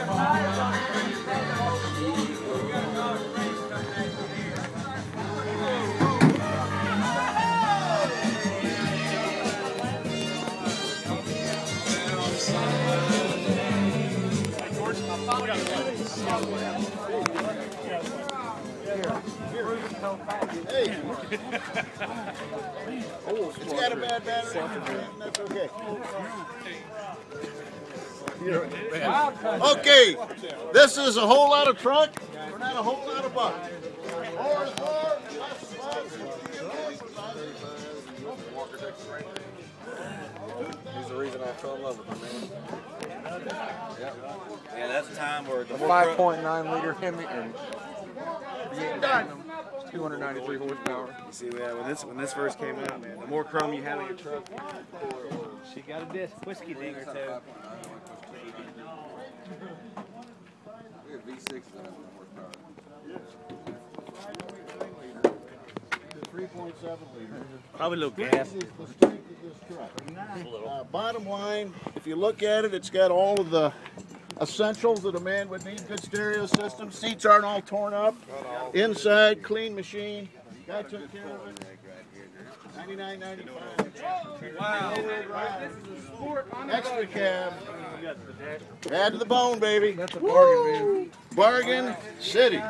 Oh, it's got a bad battery. That's okay. Okay, this is a whole lot of truck for not a whole lot of bucks. More is more, less is less. He's the reason I fell in love with him, man. Yeah, that's a time where the 5.9 liter Hemi and 293 horsepower. You see, yeah, when this when this first came out, man, the more chrome you had on your truck, the cooler it was. She got a disc whiskey dinger too. V6 horsepower. Three point seven liter. Probably a little gas. This is the strength of this truck. Uh, bottom line, if you look at it, it's got all of the essentials that a man would need. Good stereo system. Seats aren't all torn up. Inside, clean machine. Guy took care of it. Ninety-nine, ninety-five. Wow. Extra cab. Add to the bone, baby. That's a bargain, man. Bargain City.